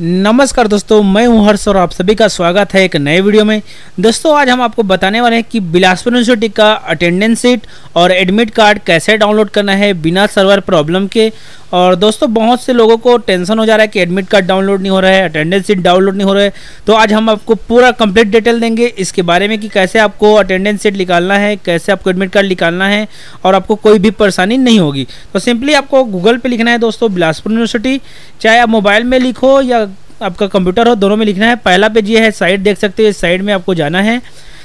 नमस्कार दोस्तों, मैं हूँ हर्ष और आप सभी का स्वागत है एक नए वीडियो में। दोस्तों, आज हम आपको बताने वाले हैं कि बिलासपुर यूनिवर्सिटी का अटेंडेंस सीट और एडमिट कार्ड कैसे डाउनलोड करना है बिना सर्वर प्रॉब्लम के। और दोस्तों, बहुत से लोगों को टेंशन हो जा रहा है कि एडमिट कार्ड डाउनलोड नहीं हो रहा है अटेंडेंस सीट डाउनलोड नहीं हो रहा है। तो आज हम आपको पूरा कंप्लीट डिटेल देंगे इसके बारे में कि कैसे आपको अटेंडेंस सीट निकालना है, कैसे आपको एडमिट कार्ड निकालना है और आपको कोई भी परेशानी नहीं होगी। तो सिंपली आपको गूगल पर लिखना है दोस्तों, बिलासपुर यूनिवर्सिटी चाहे आप मोबाइल में लिखो या आपका कंप्यूटर हो, दोनों में लिखना है। पहला पेज ये है साइड देख सकते हो, इस साइड में आपको जाना है।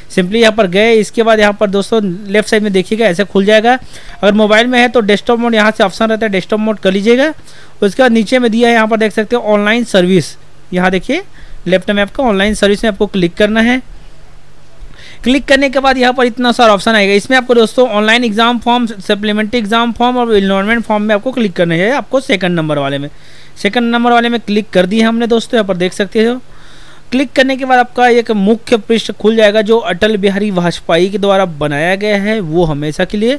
सिंपली यहाँ पर गए, इसके बाद यहाँ पर दोस्तों लेफ़्ट साइड में देखिएगा, ऐसे खुल जाएगा। अगर मोबाइल में है तो डेस्कटॉप मोड यहाँ से ऑप्शन रहता है डेस्कटॉप मोड कर लीजिएगा। उसके बाद नीचे में दिया है, यहाँ पर देख सकते हो ऑनलाइन सर्विस यहाँ देखिए लेफ़्ट में आपका ऑनलाइन सर्विस में आपको क्लिक करना है। क्लिक करने के बाद यहाँ पर इतना सारा ऑप्शन आएगा। इसमें आपको दोस्तों online exam form supplementary exam form और इन्वायरमेंट फॉर्म में आपको क्लिक करना है। आपको सेकंड नंबर वाले में। सेकंड नंबर वाले में क्लिक कर दिया हमने दोस्तों, यहाँ पर देख सकते हो। क्लिक करने के बाद आपका एक मुख्य पृष्ठ खुल जाएगा जो अटल बिहारी वाजपेयी के द्वारा बनाया गया है, वो हमेशा के लिए।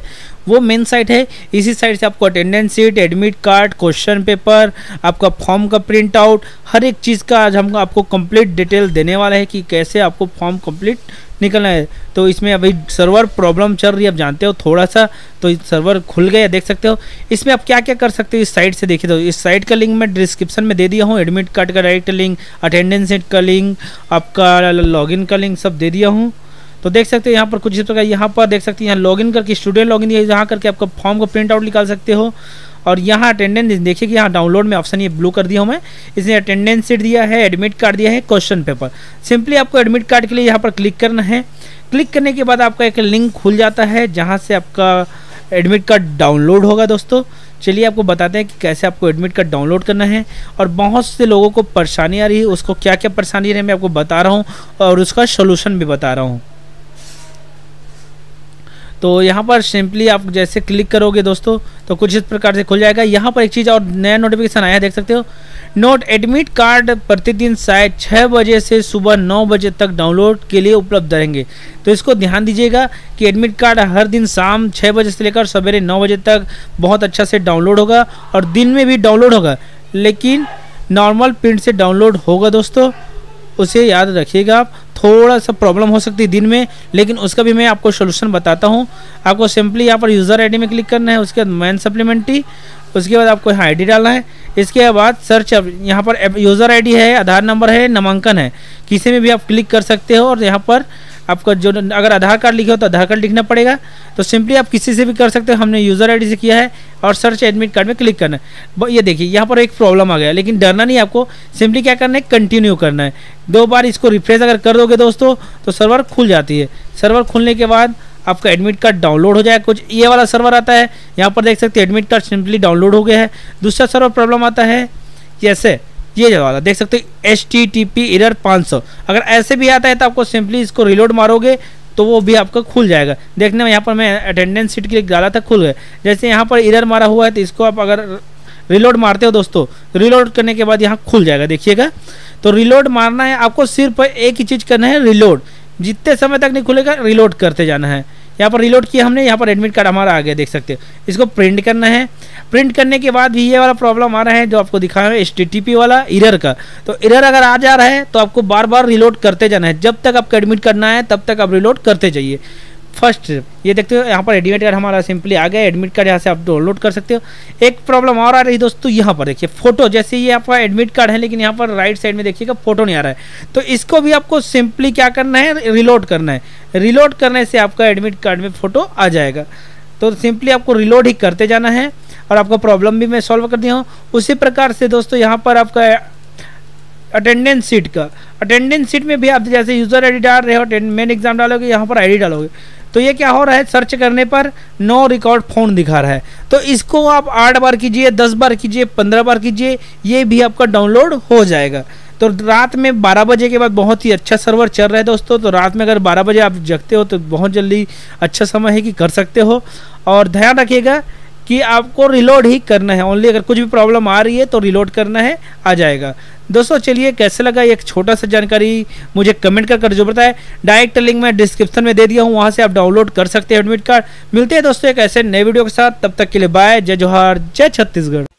वो मेन साइट है। इसी साइट से आपको attendance sheet admit card question paper आपका फॉर्म का प्रिंट आउट हर एक चीज़ का आज हम आपको कंप्लीट डिटेल देने वाला है कि कैसे आपको फॉर्म कंप्लीट निकलना है। तो इसमें अभी सर्वर प्रॉब्लम चल रही है, आप जानते हो थोड़ा सा तो सर्वर खुल गया, देख सकते हो। इसमें आप क्या क्या कर सकते हो, इस साइट से देखिए तो इस साइट का लिंक मैं डिस्क्रिप्शन में दे दिया हूँ एडमिट कार्ड का डायरेक्ट लिंक अटेंडेंस का लिंक आपका लॉगिन का लिंक सब दे दिया हूँ। तो देख सकते हो यहाँ पर कुछ इस प्रकार यहाँ पर देख सकते हैं, यहाँ लॉगिन करके स्टूडेंट लॉगिन यहाँ करके आपका फॉर्म को प्रिंट आउट निकाल सकते हो। और यहाँ अटेंडेंस देखिए कि यहाँ डाउनलोड में ऑप्शन ये ब्लू कर दिया हूँ मैं। इसने अटेंडेंस सीट दिया है एडमिट कार्ड दिया है क्वेश्चन पेपर सिंपली आपको एडमिट कार्ड के लिए यहाँ पर क्लिक करना है। क्लिक करने के बाद आपका एक लिंक खुल जाता है, जहाँ से आपका एडमिट कार्ड डाउनलोड होगा दोस्तों। चलिए आपको बताते हैं कि कैसे आपको एडमिट कार्ड डाउनलोड करना है। और बहुत से लोगों को परेशानी आ रही है, उसको क्या क्या परेशानी है, मैं आपको बता रहा हूँ और उसका सोल्यूशन भी बता रहा हूँ। तो यहाँ पर सिंपली आप जैसे क्लिक करोगे दोस्तों तो कुछ इस प्रकार से खुल जाएगा। यहाँ पर एक चीज़ और नया नोटिफिकेशन आया देख सकते हो। नोट एडमिट कार्ड प्रतिदिन शायद छः बजे से सुबह नौ बजे तक डाउनलोड के लिए उपलब्ध रहेंगे। तो इसको ध्यान दीजिएगा कि एडमिट कार्ड हर दिन शाम छः बजे से लेकर सवेरे नौ बजे तक बहुत अच्छा से डाउनलोड होगा और दिन में भी डाउनलोड होगा। लेकिन नॉर्मल प्रिंट से डाउनलोड होगा दोस्तों। उसे याद रखिएगा। थोड़ा सा प्रॉब्लम हो सकती है दिन में, लेकिन उसका भी मैं आपको सोल्यूशन बताता हूँ। आपको सिंपली यहाँ पर यूज़र आईडी में क्लिक करना है, उसके बाद मैन सप्लीमेंट्री उसके बाद आपको यहाँ आईडी डालना है। इसके बाद सर्च यहाँ पर यूज़र आईडी है, आधार नंबर है, नामांकन है। किसी में भी आप क्लिक कर सकते हो और यहाँ पर आपका जो अगर आधार कार्ड लिखे हो तो आधार कार्ड लिखना पड़ेगा। तो सिंपली आप किसी से भी कर सकते हो। हमने यूज़र आईडी से किया है और सर्च एडमिट कार्ड में क्लिक करना है। ये देखिए, यहाँ पर एक प्रॉब्लम आ गया, लेकिन डरना नहीं आपको। सिंपली क्या करना है? कंटिन्यू करना है। दो बार इसको रिफ्रेश अगर कर दोगे दोस्तों तो सर्वर खुल जाती है। सर्वर खुलने के बाद आपका एडमिट कार्ड डाउनलोड हो जाए कुछ ये वाला सर्वर आता है, यहाँ पर देख सकते हैं एडमिट कार्ड सिंपली डाउनलोड हो गया है। दूसरा सर्वर प्रॉब्लम आता है, जैसे ये वाला देख सकते हो H T T P error पाँच सौ। अगर ऐसे भी आता है तो आपको सिंपली इसको रिलोड मारोगे तो वो भी आपका खुल जाएगा। देखने में यहाँ पर मैं अटेंडेंस सीट के लिए डाला था खुल गए जैसे यहाँ पर इरर मारा हुआ है तो इसको आप अगर रिलोड मारते हो दोस्तों रिलोड करने के बाद यहाँ खुल जाएगा, देखिएगा। तो रिलोड मारना है, आपको सिर्फ़ एक ही चीज़ करना है रिलोड जितने समय तक नहीं खुलेगा रिलोड करते जाना है। यहाँ पर रिलोड किया हमने, यहाँ पर एडमिट कार्ड हमारा आ गया, देख सकते हो। इसको प्रिंट करना है प्रिंट करने के बाद भी ये वाला प्रॉब्लम आ रहा है जो आपको दिखाया है एच वाला इरर का। तो इरर अगर आ जा रहा है तो आपको बार बार रिलोड करते जाना है। जब तक आपको एडमिट करना है, तब तक आप रिलोड करते जाइए। फ़र्स्ट ये देखते हो, यहाँ पर एडमिट कार्ड हमारा सिंपली आ गया। एडमिट कार्ड यहाँ से आप डाउनलोड कर सकते हो। एक प्रॉब्लम और आ रही है दोस्तों, यहाँ पर देखिए फ़ोटो जैसे ये आपका एडमिट कार्ड है, लेकिन यहाँ पर राइट साइड में देखिएगा फ़ोटो नहीं आ रहा है। तो इसको भी आपको सिंपली क्या करना है रिलोड करना है। रिलोड करने से आपका एडमिट कार्ड में फ़ोटो आ जाएगा। तो सिंपली आपको रिलोड ही करते जाना है। और आपका प्रॉब्लम भी मैं सॉल्व कर दिया हूँ। उसी प्रकार से दोस्तों, यहाँ पर आपका अटेंडेंस सीट का। अटेंडेंस सीट में भी आप जैसे यूज़र आईडी डाल रहे हो मेन एग्ज़ाम डालोगे, यहाँ पर आईडी डालोगे। तो ये क्या हो रहा है? सर्च करने पर नो रिकॉर्ड फ़ोन दिखा रहा है। तो इसको आप आठ बार कीजिए, दस बार कीजिए, पंद्रह बार कीजिए, ये भी आपका डाउनलोड हो जाएगा। तो रात में 12 बजे के बाद बहुत ही अच्छा सर्वर चल रहा है दोस्तों। तो रात में अगर 12 बजे आप जगते हो तो बहुत जल्दी अच्छा समय है कि कर सकते हो। और ध्यान रखिएगा कि आपको रिलोड ही करना है। ओनली अगर कुछ भी प्रॉब्लम आ रही है तो रिलोड करना है, आ जाएगा। दोस्तों, चलिए कैसे लगा एक छोटा सा जानकारी मुझे कमेंट कर कर जो बताए। डायरेक्ट लिंक मैं डिस्क्रिप्शन में दे दिया हूँ, वहाँ से आप डाउनलोड कर सकते हैं एडमिट कार्ड मिलते हैं दोस्तों एक ऐसे नए वीडियो के साथ। तब तक के लिए बाय जय जोहार, जय छत्तीसगढ़।